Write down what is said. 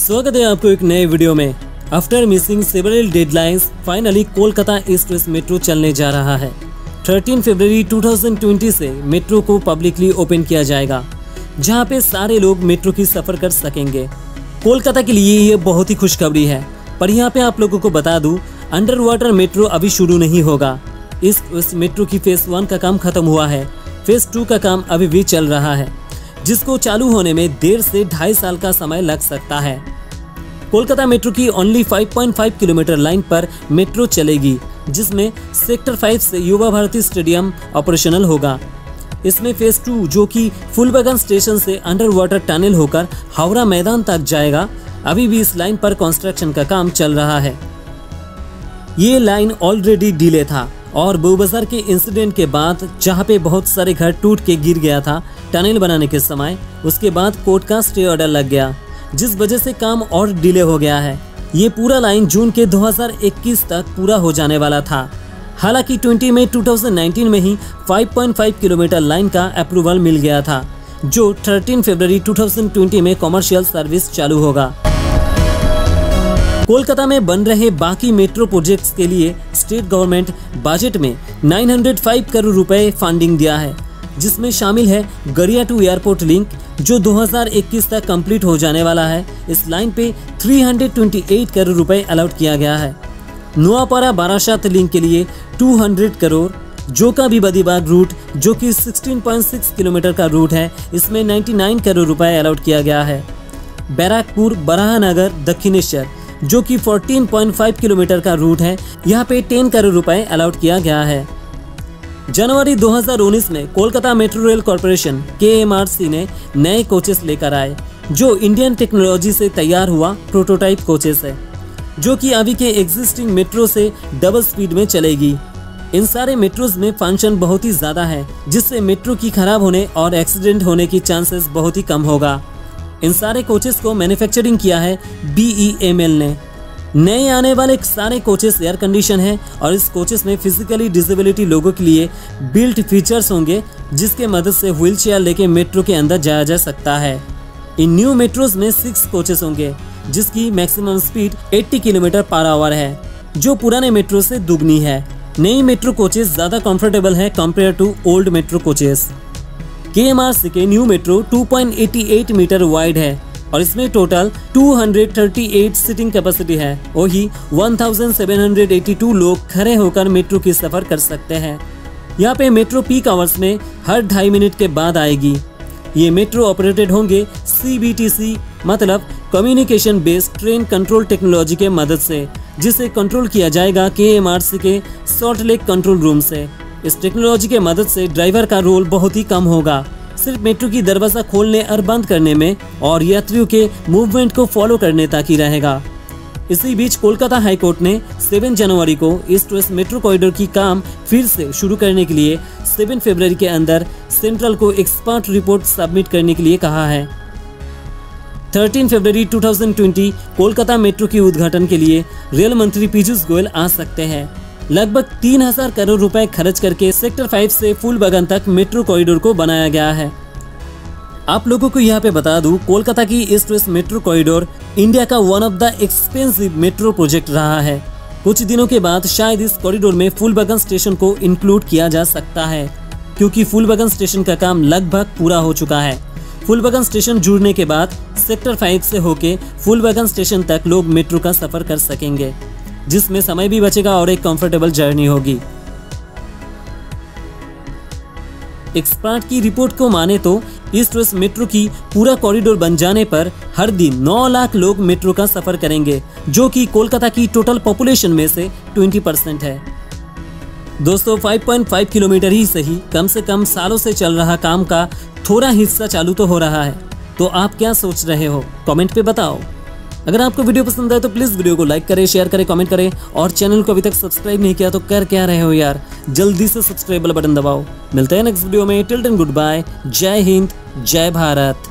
स्वागत है आपको एक नए वीडियो में। After missing several deadlines finally Kolkata west metro चलने जा रहा है। 13 फरवरी 2020 से मेट्रो को पब्लिकली ओपन किया जाएगा, जहाँ पे सारे लोग मेट्रो की सफ़र कर सकेंगे। कोलकाता के लिए ये बहुत ही खुशखबरी है, पर यहाँ पे आप लोगों को बता दूँ अंडर वाटर मेट्रो अभी शुरू नहीं होगा। इस वेस्ट मेट्रो की फ़ेज़ वन का काम खत्म हुआ है फ़ेज़ टू का काम अभी भी चल रहा है, जिसको चालू होने में देर से ढाई साल का समय लग सकता है। कोलकाता मेट्रो की ओनली 5.5 किलोमीटर लाइन पर मेट्रो चलेगी, जिसमें सेक्टर 5 से युवा भारती स्टेडियम ऑपरेशनल होगा। इसमें फ़ेज़ टू जो कि फुलबगन स्टेशन से अंडर वाटर टनल होकर हावड़ा मैदान तक जाएगा, अभी भी इस लाइन पर कंस्ट्रक्शन का काम चल रहा है। ये लाइन ऑलरेडी डिले था और बोबाजार के इंसिडेंट के बाद जहाँ पे बहुत सारे घर टूट के गिर गया था टनल बनाने के समय, उसके बाद कोर्ट का स्टे ऑर्डर लग गया। जिस वजह से काम और डिले हो गया है। ये पूरा लाइन जून के 2021 तक पूरा हो जाने वाला था। हालाँकि 20 मई 2019 में ही 5.5 किलोमीटर लाइन का अप्रूवल मिल गया था, जो 13 फरवरी 2020 में कमर्शियल सर्विस चालू होगा। कोलकाता में बन रहे बाकी मेट्रो प्रोजेक्ट्स के लिए स्टेट गवर्नमेंट बजट में 905 करोड़ रुपए फंडिंग दिया है। जिसमें शामिल है गरिया टू एयरपोर्ट लिंक, जो 2021 तक कंप्लीट हो जाने वाला है। इस लाइन पे 328 करोड़ रुपए अलॉट किया गया है। नुआपाड़ा बाराशात लिंक के लिए 200 करोड़, जोका भी बदीबाग रूट, जो कि 16.6 किलोमीटर का रूट है, इसमें 99 करोड़ रुपए अलॉट किया गया है। बैराकपुर बराहनगर दक्षिणेश्वर, जो कि 14.5 किलोमीटर का रूट है, यहाँ पे 10 करोड़ रुपए अलॉट किया गया है। जनवरी 2019 में कोलकाता मेट्रो रेल कॉरपोरेशन के ने नए कोचेस लेकर आए, जो इंडियन टेक्नोलॉजी से तैयार हुआ प्रोटोटाइप कोचेस है, जो कि अभी के एग्जिस्टिंग मेट्रो से डबल स्पीड में चलेगी। इन सारे मेट्रोज में फ़ंक्शन बहुत ही ज़्यादा है, जिससे मेट्रो की खराब होने और एक्सीडेंट होने की चांसेस बहुत ही कम होगा। इन सारे कोचेस को मैन्युफैक्चरिंग किया है बी ने। नए आने वाले सारे कोचेस एयर कंडीशन है और इस कोचेस में फिजिकली डिसेबिलिटी लोगों के लिए बिल्ट फीचर्स होंगे, जिसके मदद से व्हील चेयर लेके मेट्रो के अंदर जाया जा सकता है। इन न्यू मेट्रोज में सिक्स कोचेस होंगे, जिसकी maximum speed 80 kilometre per hour है, जो पुराने मेट्रो से दुगनी है। नई मेट्रो कोचेस ज़्यादा कंफर्टेबल है compare to old metro coaches के के न्यू मेट्रो 2.88 मीटर वाइड है। और इसमें टोटल 238 सीटिंग कैपेसिटी है। वही 1782 लोग खड़े होकर मेट्रो की सफ़र कर सकते हैं। यहाँ पे मेट्रो पीक आवर्स में हर ढाई मिनट के बाद आएगी। ये मेट्रो ऑपरेटेड होंगे सीबीटीसी मतलब communication based train control technology के मदद से, जिसे कंट्रोल किया जाएगा के एम आर सी के सॉल्ट लेक कंट्रोल रूम से। इस टेक्नोलॉजी के मदद से ड्राइवर का रोल बहुत ही कम होगा। सिर्फ़ मेट्रो की दरवाज़ा खोलने और बंद करने में और यात्रियों के मूवमेंट को फॉलो करने तक ही रहेगा। इसी बीच कोलकाता हाईकोर्ट ने 7 जनवरी को ईस्ट वेस्ट मेट्रो कॉरिडोर की काम फिर से शुरू करने के लिए 7 फरवरी के अंदर सेंट्रल को एक्सपर्ट रिपोर्ट सबमिट करने के लिए कहा है। 13 फरवरी 2020 कोलकाता मेट्रो के उद्घाटन के लिए रेल मंत्री पीयूष गोयल आ सकते हैं। लगभग तीन हज़ार करोड़ रुपए खर्च करके सेक्टर फाइव से फूल तक मेट्रो कॉरिडोर को बनाया गया है। आप लोगों को यहाँ पे बता दूँ, कोलकाता की east west metro corridor India का one of the expensive metro project रहा है। कुछ दिनों के बाद शायद इस कॉरिडोर में फूलबगन स्टेशन को इंक्लूड किया जा सकता है, क्योंकि फूलबगन स्टेशन का काम लगभग पूरा हो चुका है। फूलबगन स्टेशन जुड़ने के बाद सेक्टर फाइव से होके फूलबगन स्टेशन तक लोग मेट्रो का सफ़र कर सकेंगे। जिसमें समय भी बचेगा और एक कंफर्टेबल जर्नी होगी। एक्सपर्ट की रिपोर्ट को माने तो ईस्ट वेस्ट मेट्रो की पूरा कॉरिडोर बन जाने पर हर दिन 9 लाख लोग मेट्रो का सफ़र करेंगे, जो कि कोलकाता की टोटल पॉपुलेशन में से 20 परसेंट है। दोस्तों 5.5 किलोमीटर ही सही, कम से कम सालों से चल रहा काम का थोड़ा हिस्सा चालू तो हो रहा है। तो आप क्या सोच रहे हो? कमेंट पे बताओ। अगर आपको वीडियो पसंद आए तो प्लीज़ वीडियो को लाइक करें शेयर करें कमेंट करें और चैनल को अभी तक सब्सक्राइब नहीं किया तो कर क्या रहे हो यार? जल्दी से सब्सक्राइब वाला बटन दबाओ। मिलते हैं नेक्स्ट वीडियो में। टिल्टन गुड बाय जय हिंद, जय भारत।